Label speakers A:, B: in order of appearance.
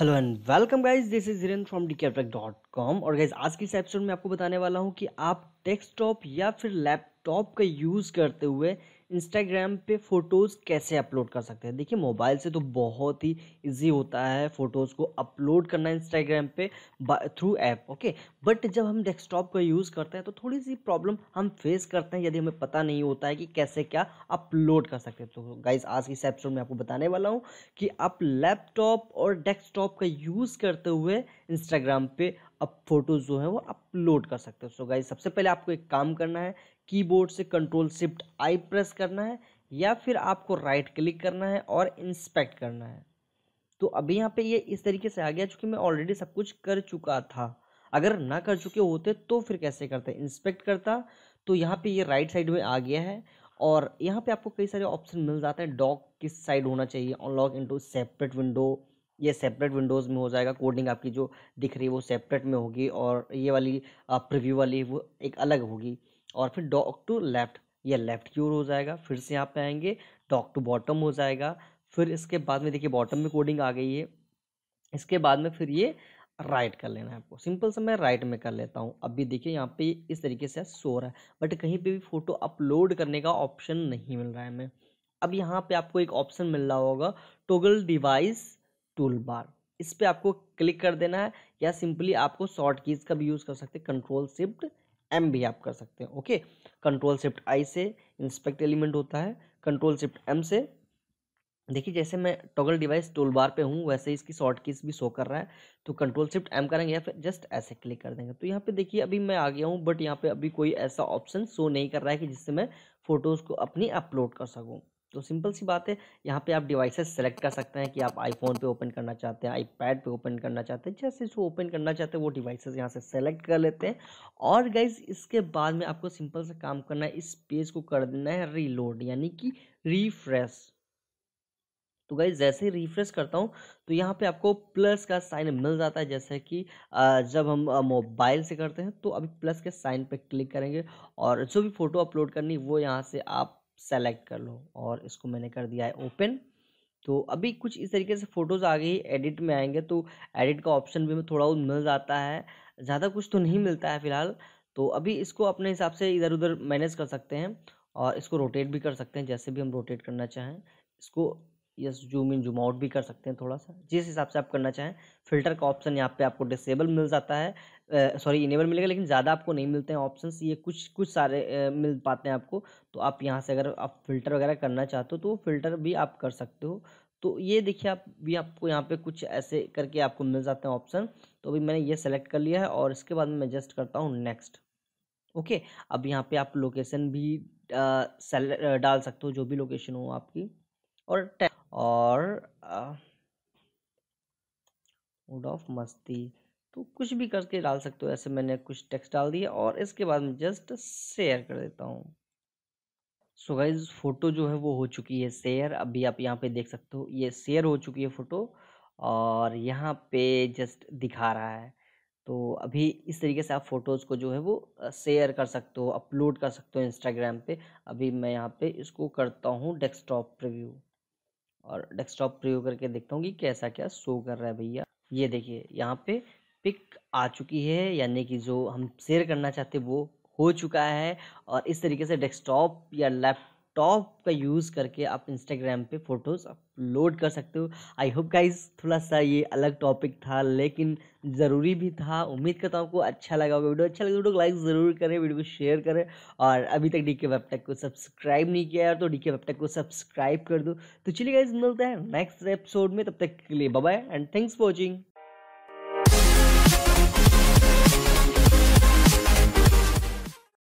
A: Hello and welcome guys this is Hiran from com और guys आज की इस एपिसोड में आपको बताने वाला हूँ कि आप डेस्कटॉप या फिर लैपटॉप का यूज़ करते हुए इंस्टाग्राम पे फ़ोटोज़ कैसे अपलोड कर सकते हैं? देखिए मोबाइल से तो बहुत ही इजी होता है फ़ोटोज़ को अपलोड करना इंस्टाग्राम पे थ्रू ऐप ओके बट जब हम डेस्कटॉप का यूज़ करते हैं तो थोड़ी सी प्रॉब्लम हम फेस करते हैं, यदि हमें पता नहीं होता है कि कैसे क्या अपलोड कर सकते हैं। तो गाइज़ आज की इस एपिसोड में आपको बताने वाला हूँ कि आप लैपटॉप और डेस्कटॉप का यूज़ करते हुए इंस्टाग्राम पे अब फ़ोटोज़ जो है वो अपलोड कर सकते हो। सो गाइज़ सबसे पहले आपको एक काम करना है कीबोर्ड से कंट्रोल शिफ्ट आई प्रेस करना है या फिर आपको राइट क्लिक करना है और इंस्पेक्ट करना है। तो अभी यहाँ पे ये इस तरीके से आ गया, चूँकि मैं ऑलरेडी सब कुछ कर चुका था। अगर ना कर चुके होते तो फिर कैसे करते? इंस्पेक्ट करता तो यहाँ पे ये राइट साइड में आ गया है और यहाँ पे आपको कई सारे ऑप्शन मिल जाते हैं। डॉक किस साइड होना चाहिए? अनलॉक इनटू सेपरेट विंडो ये सेपरेट विंडोज़ में हो जाएगा कोडिंग आपकी जो दिख रही है वो सेपरेट में होगी और ये वाली प्रीव्यू वाली वो एक अलग होगी। और फिर डॉक टू लेफ़्ट ये लेफ़्ट की ओर हो जाएगा, फिर से यहाँ पे आएँगे डॉक टू बॉटम हो जाएगा। फिर इसके बाद में देखिए बॉटम में कोडिंग आ गई है। इसके बाद में फिर ये राइट कर लेना है आपको। सिंपल से मैं राइट में कर लेता हूँ। अभी देखिए यहाँ पे इस तरीके से शो रहा है। बट कहीं पे भी फ़ोटो अपलोड करने का ऑप्शन नहीं मिल रहा है हमें। अब यहाँ पे आपको एक ऑप्शन मिल रहा होगा टोगल डिवाइस टूल बार इस पर आपको क्लिक कर देना है या सिंपली आपको शॉर्ट कीज़ का भी यूज़ कर सकते हैं। कंट्रोल शिफ्ट एम भी आप कर सकते हैं। ओके कंट्रोल शिफ्ट आई से इंस्पेक्ट एलिमेंट होता है। कंट्रोल शिफ्ट एम से देखिए, जैसे मैं टॉगल डिवाइस टूल बार पे हूँ, वैसे इसकी शॉर्ट कीज भी शो कर रहा है। तो कंट्रोल शिफ्ट एम करेंगे या फिर जस्ट ऐसे क्लिक कर देंगे। तो यहाँ पे देखिए, अभी मैं आ गया हूँ बट यहाँ पे अभी कोई ऐसा ऑप्शन शो नहीं कर रहा है कि जिससे मैं फ़ोटोज़ को अपनी अपलोड कर सकूँ। तो सिंपल सी बात है, यहाँ पे आप डिवाइसेस सेलेक्ट कर सकते हैं कि आप आईफोन पे ओपन करना चाहते हैं आईपैड पे ओपन करना चाहते हैं, जैसे जो ओपन करना चाहते हैं वो डिवाइसेस यहाँ से सेलेक्ट कर लेते हैं। और गाइज़ इसके बाद में आपको सिंपल से काम करना है, इस पेज को कर देना है रीलोड यानी कि रिफ्रेश तो गाइज़ जैसे ही रिफ्रेश करता हूँ तो यहाँ पे आपको प्लस का साइन मिल जाता है, जैसे कि जब हम मोबाइल से करते हैं तो अभी प्लस के साइन पे क्लिक करेंगे। और जो भी फ़ोटो अपलोड करनी वो यहाँ से आप सेलेक्ट कर लो और इसको मैंने कर दिया है ओपन तो अभी कुछ इस तरीके से फ़ोटोज़ आ गई एडिट में आएँगे तो एडिट का ऑप्शन भी थोड़ा बहुत मिल जाता है. ज़्यादा कुछ तो नहीं मिलता है फ़िलहाल. तो अभी इसको अपने हिसाब से इधर उधर मैनेज कर सकते हैं और इसको रोटेट भी कर सकते हैं जैसे भी हम रोटेट करना चाहें. इसको yes zoom in zoom out भी कर सकते हैं थोड़ा सा जिस हिसाब से आप करना चाहें फ़िल्टर का ऑप्शन यहाँ पे आपको डिसेबल मिल जाता है। सॉरी इनेबल मिलेगा लेकिन ज़्यादा आपको नहीं मिलते हैं ऑप्शंस ये कुछ कुछ सारे uh, मिल पाते हैं आपको। तो आप यहाँ से अगर आप फ़िल्टर वगैरह करना चाहते हो तो वो फ़िल्टर भी आप कर सकते हो। तो ये देखिए आप भी आपको यहाँ पे कुछ ऐसे करके आपको मिल जाते हैं ऑप्शन तो अभी मैंने ये सेलेक्ट कर लिया है और इसके बाद मैं जस्ट करता हूँ नेक्स्ट ओके? अब यहाँ पे आप लोकेशन भी डाल सकते हो जो भी लोकेशन हो आपकी। और और मूड ऑफ़ मस्ती। तो कुछ भी करके डाल सकते हो, ऐसे मैंने कुछ टेक्स्ट डाल दिया और इसके बाद में जस्ट शेयर कर देता हूँ। सो गाइज़ फ़ोटो जो है वो हो चुकी है शेयर अभी आप यहाँ पे देख सकते हो, ये शेयर हो चुकी है फ़ोटो और यहाँ पे जस्ट दिखा रहा है। तो अभी इस तरीके से आप फ़ोटोज़ को जो है वो शेयर कर सकते हो अपलोड कर सकते हो इंस्टाग्राम पे। अभी मैं यहाँ पे इसको करता हूँ डेस्कटॉप प्रीव्यू और डेस्कटॉप प्रयोग करके देखता हूँ कि कैसा क्या शो कर रहा है भैया। ये देखिए, यहाँ पे पिक आ चुकी है, यानी कि जो हम शेयर करना चाहते वो हो चुका है और इस तरीके से डेस्कटॉप या लैपटॉप का यूज़ करके आप इंस्टाग्राम पे फ़ोटोज़ अपलोड कर सकते हो। आई होप गाइज़ थोड़ा सा ये अलग टॉपिक था, लेकिन ज़रूरी भी था। उम्मीद करता हूँ आपको अच्छा लगा होगा वीडियो। अच्छा लगा वीडियो को लाइक ज़रूर करें, वीडियो को शेयर करें। और अभी तक डी के वेबटेक को सब्सक्राइब नहीं किया है तो डी के वेबटेक को सब्सक्राइब कर दो। तो चलिए गाइज़ मिलते हैं नेक्स्ट एपिसोड में। तब तक के लिए bye and thanks for watching